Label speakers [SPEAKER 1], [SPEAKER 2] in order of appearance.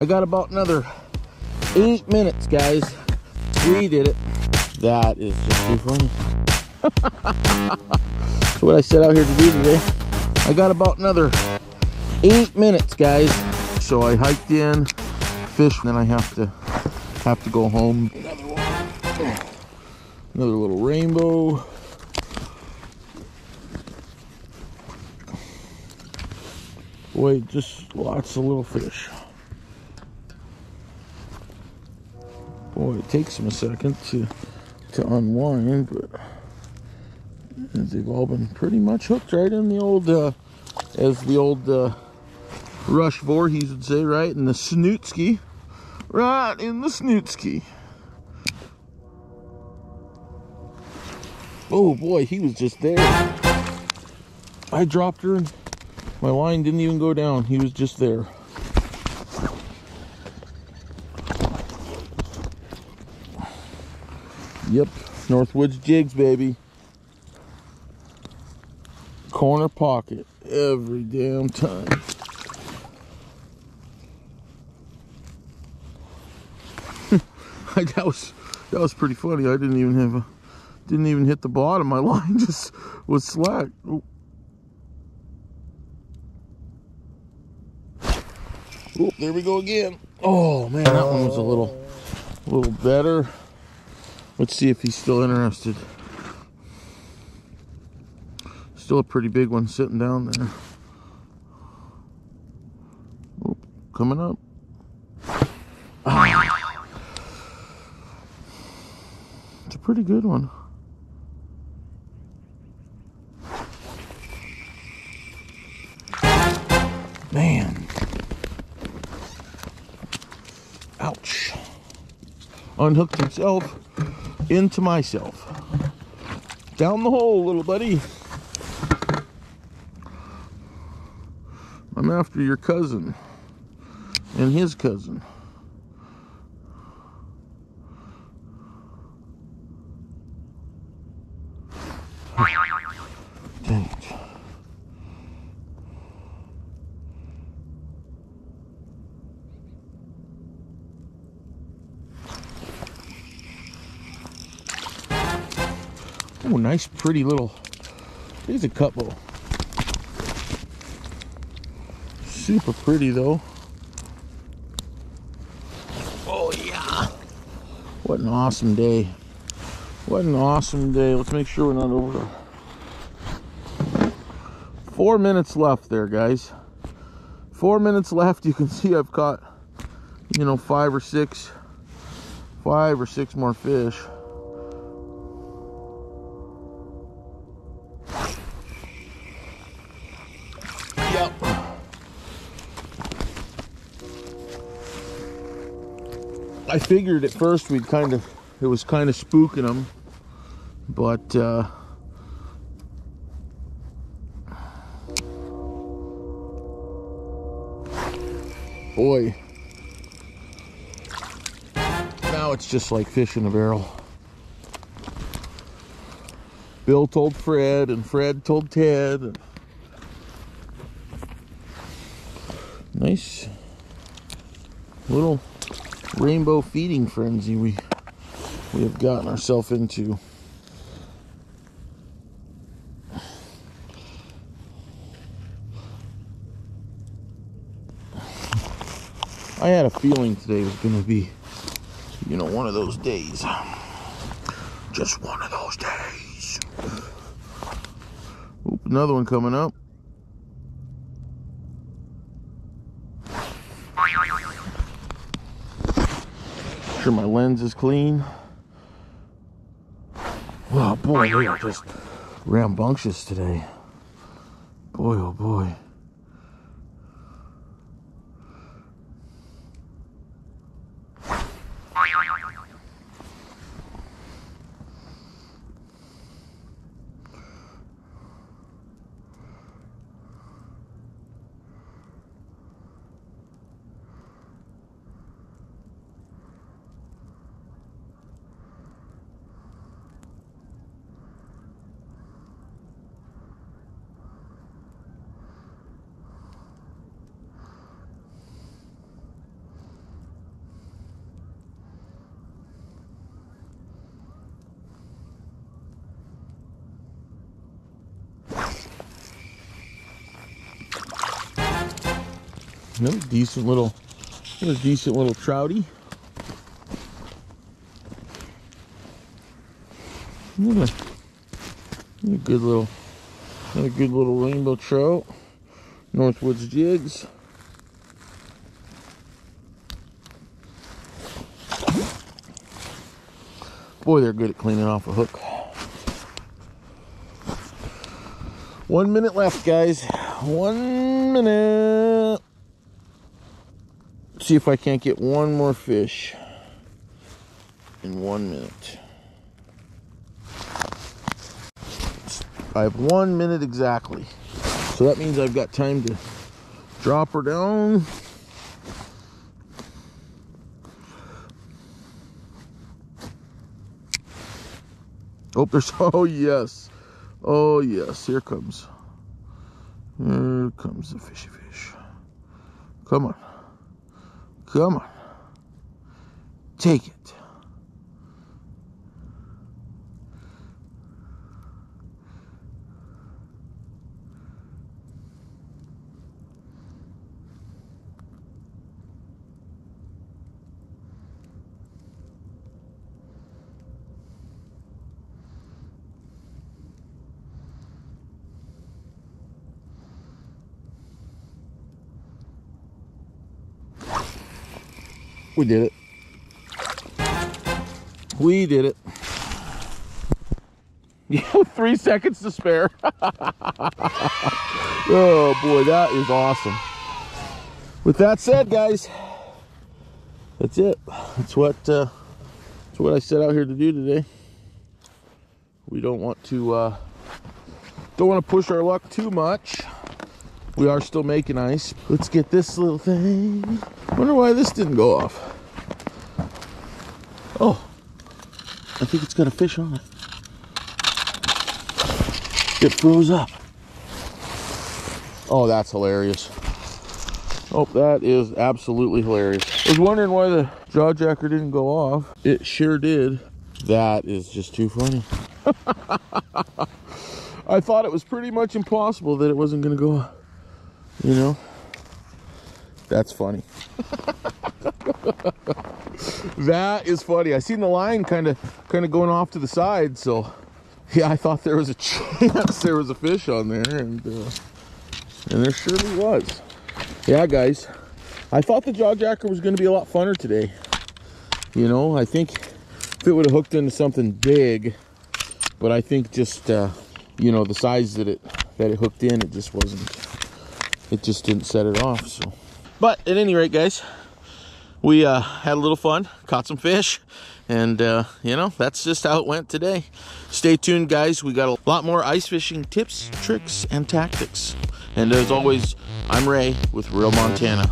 [SPEAKER 1] I got about another eight minutes, guys. We did it. That is just too funny. That's what I set out here to do today. I got about another eight minutes, guys. So I hiked in, fished, and then I have to have to go home. Another one. Another little rainbow. Boy, just lots of little fish. Boy, it takes them a second to to unwind, but they've all been pretty much hooked right in the old, uh, as the old uh, Rush Voorhees would say, right in the snootski, right in the snootski. Oh boy, he was just there. I dropped her and my line didn't even go down. He was just there. Yep, Northwoods jigs, baby. Corner pocket every damn time. that was that was pretty funny. I didn't even have a didn't even hit the bottom. My line just was slack. Oh. There we go again. Oh man, that one was a little a little better. Let's see if he's still interested. Still a pretty big one sitting down there. Oh, coming up. Ah. It's a pretty good one. Man. Ouch. Unhooked himself into myself. Down the hole, little buddy. I'm after your cousin and his cousin. Oh, nice, pretty little. There's a couple. Super pretty though. Oh yeah. What an awesome day. What an awesome day. Let's make sure we're not over. Four minutes left there, guys. Four minutes left. You can see I've caught, you know, five or six, five or six more fish. I figured at first we'd kind of, it was kind of spooking them, but uh, boy, now it's just like fish in a barrel. Bill told Fred, and Fred told Ted. Nice little rainbow feeding frenzy we we have gotten ourselves into. I had a feeling today was going to be, you know, one of those days. Just one of those days. Oop, another one coming up. Sure my lens is clean. Oh boy, they are just rambunctious today. Boy, oh boy. Another decent little, another decent little trouty. Another, another good little, another good little rainbow trout. Northwoods jigs. Boy, they're good at cleaning off a hook. One minute left, guys. One minute. See if I can't get one more fish in one minute. I have one minute exactly. So that means I've got time to drop her down. Oh, there's, oh yes. Oh yes, here comes. Here comes the fishy fish. Come on. Come on. Take it. We did it. We did it. Yeah, three seconds to spare. oh boy, that is awesome. With that said, guys, that's it. That's what uh, that's what I set out here to do today. We don't want to uh, don't want to push our luck too much. We are still making ice. Let's get this little thing. Wonder why this didn't go off. Oh, I think it's got a fish on it. It froze up. Oh, that's hilarious. Oh, that is absolutely hilarious. I was wondering why the jaw jacker didn't go off. It sure did. That is just too funny. I thought it was pretty much impossible that it wasn't going to go off. You know? That's funny. that is funny. I seen the line kind of kind of going off to the side, so yeah, I thought there was a chance there was a fish on there, and uh, and there surely was. Yeah, guys, I thought the jaw jacker was going to be a lot funner today. You know, I think if it would have hooked into something big, but I think just uh, you know the size that it that it hooked in, it just wasn't. It just didn't set it off. So, but at any rate, guys, we uh, had a little fun, caught some fish, and uh, you know, that's just how it went today. Stay tuned, guys. We got a lot more ice fishing tips, tricks, and tactics. And as always, I'm Ray with Reel Montana.